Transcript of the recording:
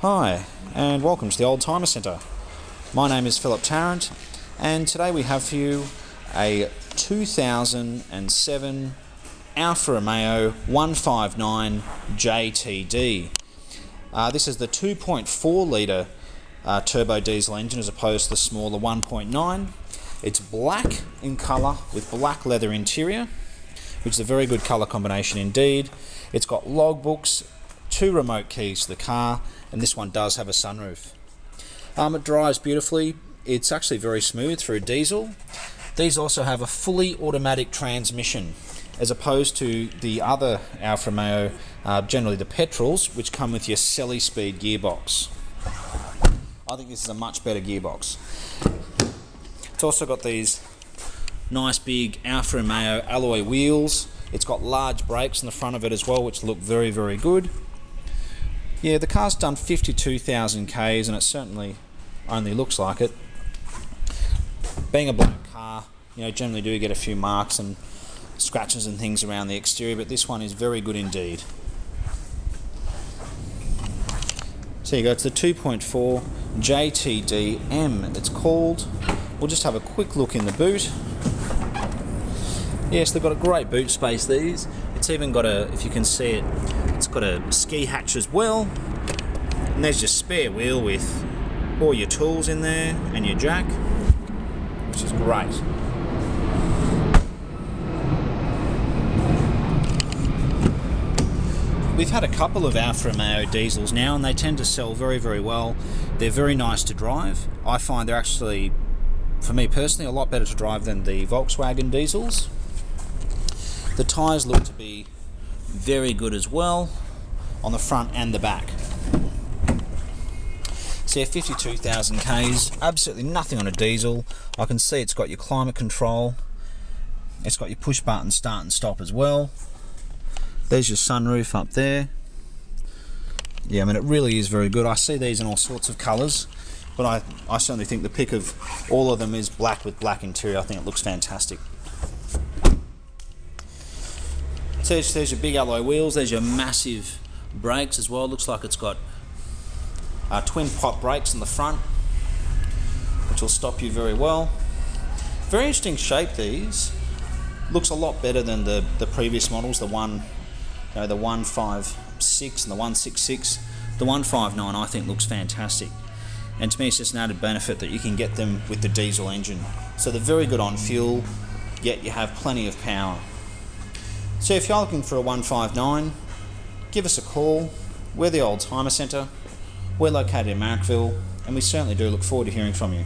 Hi, and welcome to the Oldtimer Centre. My name is Philip Tarrant, and today we have for you a 2007 Alfa Romeo 159 JTD. Uh, this is the 2.4 litre uh, turbo diesel engine as opposed to the smaller 1.9. It's black in colour with black leather interior, which is a very good colour combination indeed. It's got logbooks, two remote keys to the car, and this one does have a sunroof. Um, it drives beautifully. It's actually very smooth through diesel. These also have a fully automatic transmission, as opposed to the other Alfa Romeo, uh, generally the petrols, which come with your Selespeed gearbox. I think this is a much better gearbox. It's also got these nice big Alfa Romeo alloy wheels. It's got large brakes in the front of it as well, which look very, very good. Yeah, the car's done 52,000 Ks and it certainly only looks like it. Being a black car, you know, generally do get a few marks and scratches and things around the exterior, but this one is very good indeed. So you go, it's the 2.4 JTDM it's called. We'll just have a quick look in the boot. Yes, they've got a great boot space these. It's even got a, if you can see it, it's got a ski hatch as well. And there's your spare wheel with all your tools in there and your jack, which is great. We've had a couple of Alfa Romeo diesels now and they tend to sell very, very well. They're very nice to drive. I find they're actually, for me personally, a lot better to drive than the Volkswagen diesels. The tyres look to be very good as well on the front and the back. So yeah, 52,000 Ks, absolutely nothing on a diesel. I can see it's got your climate control. It's got your push button start and stop as well. There's your sunroof up there. Yeah, I mean, it really is very good. I see these in all sorts of colours, but I, I certainly think the pick of all of them is black with black interior. I think it looks fantastic. So there's, there's your big alloy wheels, there's your massive brakes as well. Looks like it's got uh, twin pot brakes in the front, which will stop you very well. Very interesting shape these. Looks a lot better than the, the previous models, the one you know, the 156 and the 166. The 159 I think looks fantastic. And to me it's just an added benefit that you can get them with the diesel engine. So they're very good on fuel, yet you have plenty of power. So if you're looking for a 159, give us a call. We're the Oldtimer Centre. We're located in Marrickville, and we certainly do look forward to hearing from you.